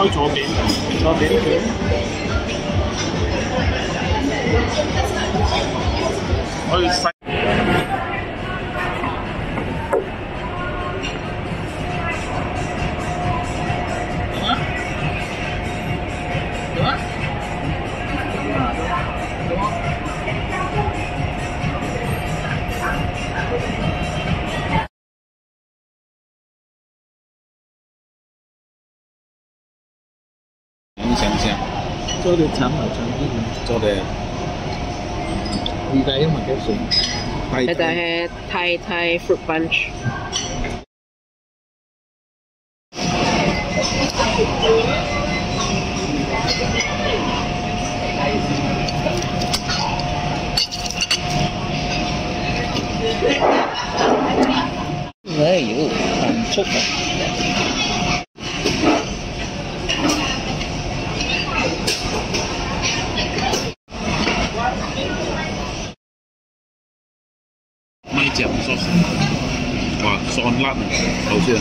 開左邊，左邊卷。可以細。你想想，做啲产埋上啲做的而家因为几顺，太 Ito ay Thai Thai fruit punch. Ay, yun, pansok ah. Mai chèm sauce. Wow, son lát này, đầu chưa?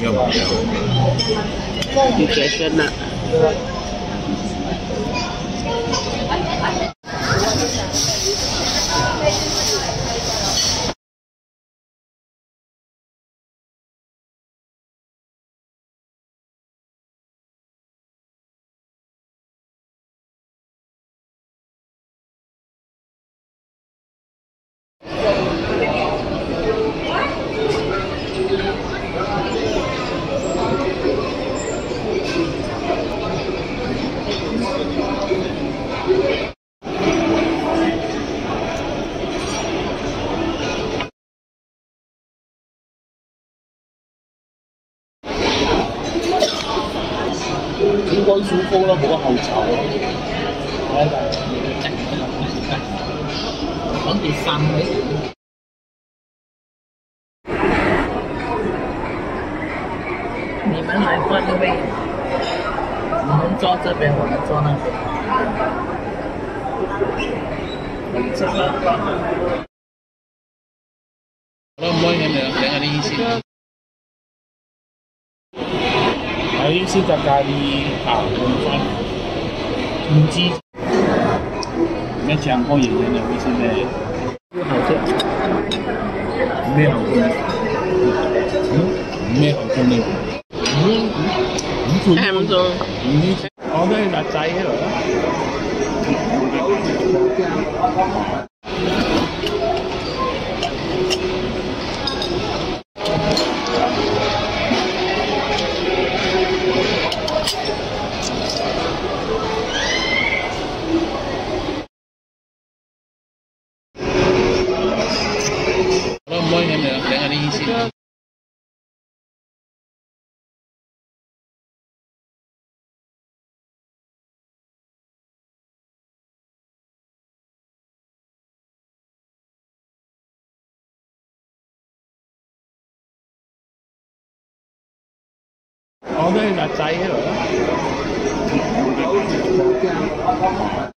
Nhầm, Education na. 机关出风了，我们好潮哦。讲第三回。你们来换个位，你们坐这边，我好坐那边。怎么好？那我们两两个人一起。喺消格介意行换翻，唔知咩唱歌爷爷你会先咩不好吃。咩后宫？咩后宫呢？嗯，咁 Em so, 我都系辣仔喺度啦。 Ờ, 我都系辣仔喺度啦。